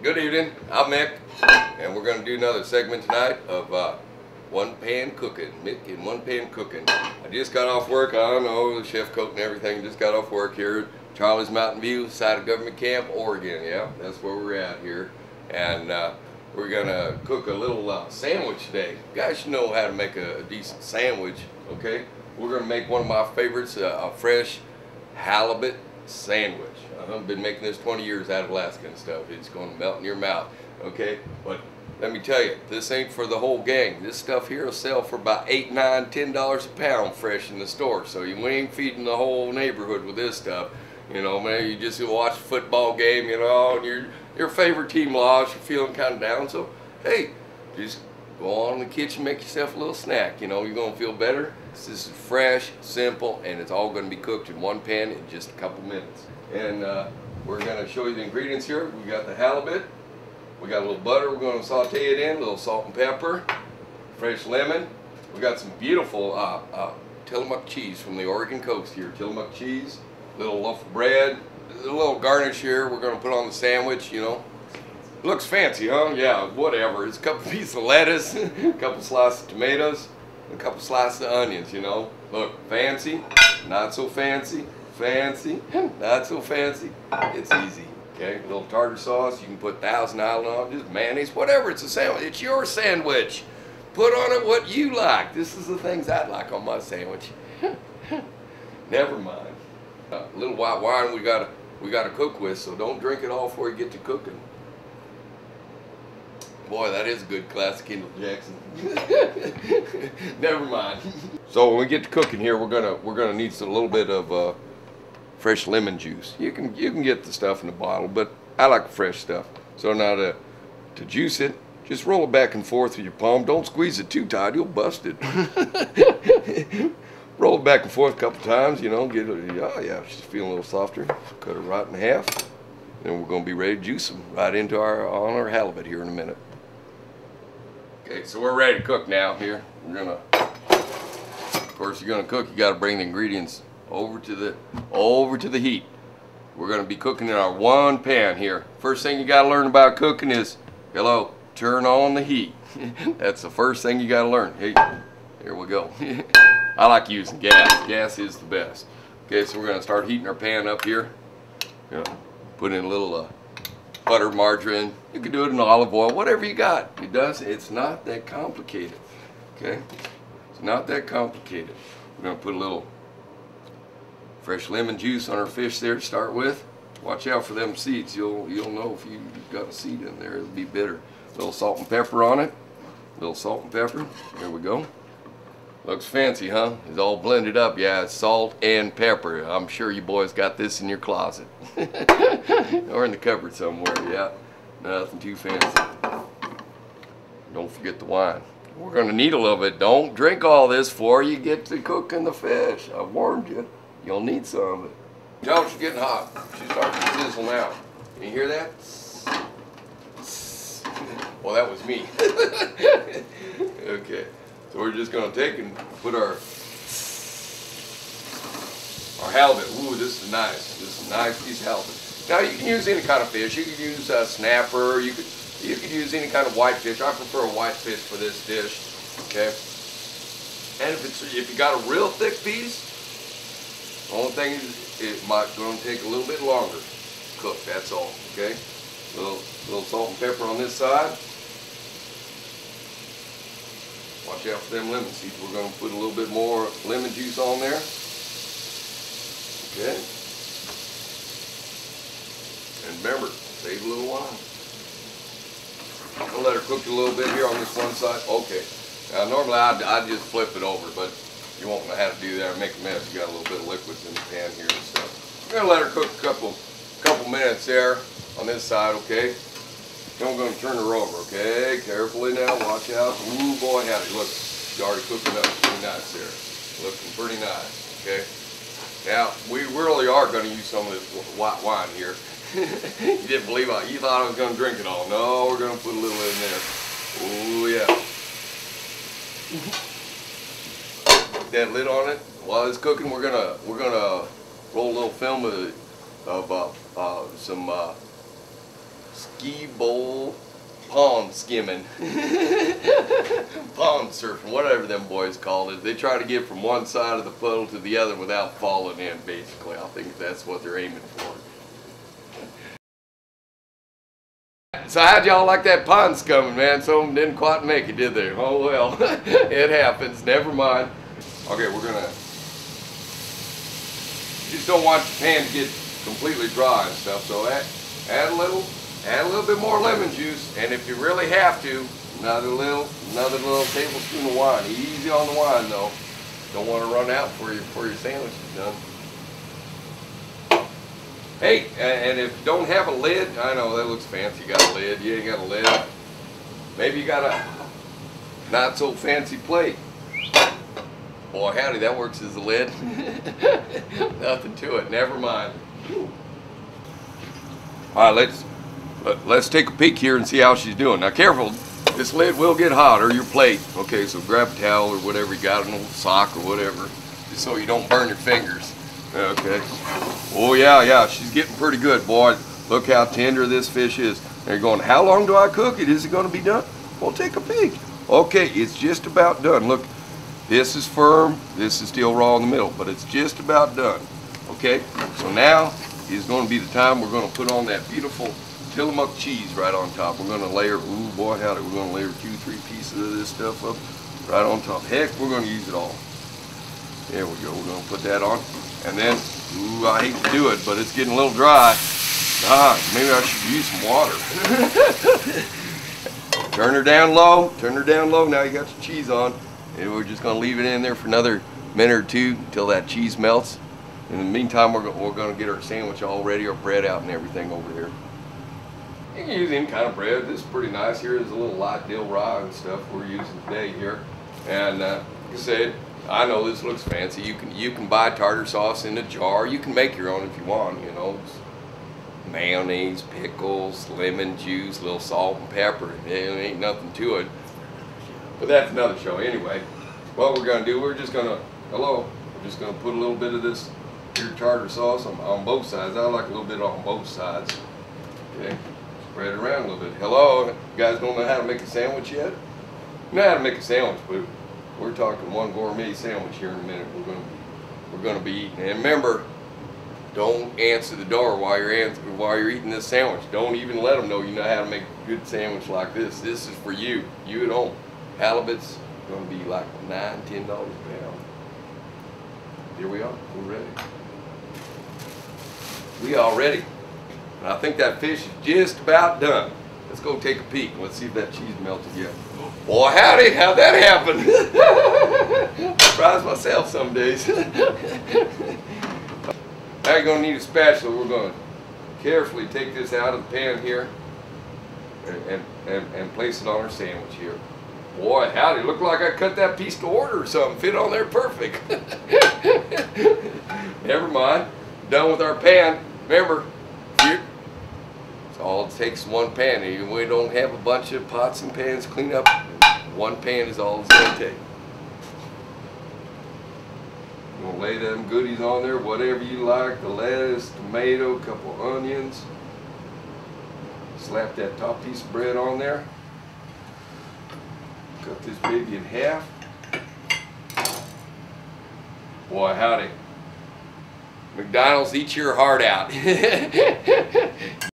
Good evening, I'm Mik, and we're going to do another segment tonight of uh, One Pan Cooking, Mik and One Pan Cooking. I just got off work, I don't know, chef coat and everything, just got off work here at Charlie's Mountain View, side of Government Camp, Oregon, yeah, that's where we're at here. And uh, we're going to cook a little uh, sandwich today. You guys know how to make a, a decent sandwich, okay? We're going to make one of my favorites, uh, a fresh halibut sandwich. I've been making this 20 years out of Alaska and stuff. It's going to melt in your mouth. Okay, but let me tell you, this ain't for the whole gang. This stuff here will sell for about eight, nine, ten dollars a pound fresh in the store. So you ain't feeding the whole neighborhood with this stuff. You know, man, you just watch a football game, you know, and your your favorite team lost, you're feeling kind of down. So, hey, just go on in the kitchen, make yourself a little snack. You know, you're gonna feel better. This is fresh, simple, and it's all gonna be cooked in one pan in just a couple minutes. And uh, we're gonna show you the ingredients here. We got the halibut. We got a little butter. We're gonna saute it in. A little salt and pepper. Fresh lemon. We got some beautiful uh, uh, Tillamook cheese from the Oregon coast here. Tillamook cheese. Little loaf of bread. A little garnish here. We're gonna put on the sandwich. You know, Looks fancy, huh? Yeah, whatever. It's a couple pieces of lettuce, a couple slices of tomatoes, a couple slices of onions, you know. Look, fancy, not so fancy, fancy, not so fancy. It's easy, okay? A little tartar sauce, you can put Thousand Island on, just mayonnaise, whatever. It's a sandwich. It's your sandwich. Put on it what you like. This is the things I like on my sandwich. Never mind. A little white wine we gotta we gotta cook with, so don't drink it all before you get to cooking. Boy, that is a good classic Kendall Jackson. Never mind. So when we get to cooking here, we're gonna we're gonna need some, a little bit of uh, fresh lemon juice. You can you can get the stuff in the bottle, but I like fresh stuff. So now to to juice it, just roll it back and forth with your palm. Don't squeeze it too tight; you'll bust it. roll it back and forth a couple times. You know, get it. Oh yeah, she's feeling a little softer. Cut it right in half. And we're going to be ready to juice them right into our on our halibut here in a minute. Okay, so we're ready to cook now here. We're gonna, of course, you're gonna cook. You got to bring the ingredients over to the over to the heat. We're gonna be cooking in our one pan here. First thing you got to learn about cooking is, hello, turn on the heat. That's the first thing you got to learn. Hey, here we go. I like using gas. Gas is the best. Okay, so we're gonna start heating our pan up here. Put in a little uh, butter, margarine. You can do it in olive oil, whatever you got. It does. It's not that complicated. Okay, it's not that complicated. We're gonna put a little fresh lemon juice on our fish there to start with. Watch out for them seeds. You'll you'll know if you have got a seed in there. It'll be bitter. A little salt and pepper on it. A little salt and pepper. There we go. Looks fancy, huh? It's all blended up. Yeah, salt and pepper. I'm sure you boys got this in your closet. or in the cupboard somewhere, yeah. Nothing too fancy. Don't forget the wine. We're gonna need a little bit. Don't drink all this before you get to cooking the fish. I warned you. You'll need some of it. Josh, she's getting hot. She's starting to sizzle now. Can you hear that? Well, that was me. okay. So we're just gonna take and put our our halibut. Ooh, this is nice. This is a nice piece of halibut. Now you can use any kind of fish. You could use a snapper. You could you could use any kind of white fish. I prefer a white fish for this dish. Okay. And if it's if you got a real thick piece, the only thing is it might going to take a little bit longer to cook. That's all. Okay. Little little salt and pepper on this side. Watch out for them lemon seeds. We're going to put a little bit more lemon juice on there. Okay. And remember, save a little wine. I'm going to let her cook a little bit here on this one side. Okay. Now, normally I'd, I'd just flip it over, but you won't know how to do that or make a mess. You got a little bit of liquids in the pan here and stuff. I'm going to let her cook a couple, couple minutes there on this side, okay? Then we're going to turn her over, okay? Carefully now, watch out. Ooh, boy, howdy. Look, she's already cooking up pretty nice there. Looking pretty nice, okay? Now, we really are going to use some of this white wine here. you didn't believe I, you thought I was going to drink it all. No, we're going to put a little in there. Ooh, yeah. That lid on it. While it's cooking, we're gonna we're gonna roll a little film of, of uh, uh, some uh, ski bowl pond skimming, pond surfing, whatever them boys call it. They try to get from one side of the puddle to the other without falling in, basically. I think that's what they're aiming for. So how'd y'all like that pond scumming, man? Some of them didn't quite make it, did they? Oh well, it happens. Never mind. Okay, we're gonna. You just don't want your pan to get completely dry and stuff. So add, add a little, add a little bit more lemon juice, and if you really have to, another little, another little tablespoon of wine. Easy on the wine though. Don't want to run out before your before your sandwich is done. Hey, and if you don't have a lid, I know that looks fancy. You got a lid, you ain't got a lid. Maybe you got a not so fancy plate. Boy, howdy, that works as a lid. Nothing to it, never mind. All right, let's let, let's take a peek here and see how she's doing. Now, careful, this lid will get hot, or your plate. Okay, so grab a towel or whatever you got, an old sock or whatever, just so you don't burn your fingers. Okay. Oh yeah, yeah, she's getting pretty good, boy. Look how tender this fish is. And you're going, how long do I cook it? Is it going to be done? Well, take a peek. Okay, it's just about done. Look, this is firm, this is still raw in the middle, but it's just about done. Okay, so now is going to be the time we're going to put on that beautiful Tillamook cheese right on top. We're going to layer, ooh boy howdy, we're going to layer two, three pieces of this stuff up right on top. Heck, we're going to use it all. There we go, we're going to put that on. And then, ooh, I hate to do it, but it's getting a little dry. Ah, maybe I should use some water. turn her down low, turn her down low. Now you got your cheese on. And we're just gonna leave it in there for another minute or two until that cheese melts. In the meantime, we're, we're gonna get our sandwich all ready, our bread out and everything over here. You can use any kind of bread. This is pretty nice. Here is a little light dill rye and stuff we're using today here. And uh, like I said, I know this looks fancy. You can you can buy tartar sauce in a jar. You can make your own if you want. You know, mayonnaise, pickles, lemon juice, a little salt and pepper. It ain't nothing to it. But that's another show anyway. What we're gonna do, we're just gonna hello. We're just gonna put a little bit of this here tartar sauce on, on both sides. I like a little bit on both sides. Okay, spread around a little bit. Hello, you guys don't know how to make a sandwich yet? You know how to make a sandwich, but we're talking one gourmet sandwich here in a minute. We're gonna we're gonna be eating. And remember, don't answer the door while you're answer, while you're eating this sandwich. Don't even let them know you know how to make a good sandwich like this. This is for you, you at home. Halibut's gonna be like nine, ten dollars a pound. Here we are. We're ready. We all ready. And I think that fish is just about done. Let's go take a peek. Let's see if that cheese melted yet. Boy, howdy, how'd that happen? Surprise myself some days. now you're to need a spatula. We're to carefully take this out of the pan here and, and, and place it on our sandwich here. Boy, howdy, look like I cut that piece to order or something. Fit on there perfect. Never mind. Done with our pan. Remember, all it takes one pan. We don't have a bunch of pots and pans clean up. One pan is all it's going to take. You're going to lay them goodies on there, whatever you like. The lettuce, tomato, couple onions. Slap that top piece of bread on there. Cut this baby in half. Boy, howdy. McDonald's, eat your heart out.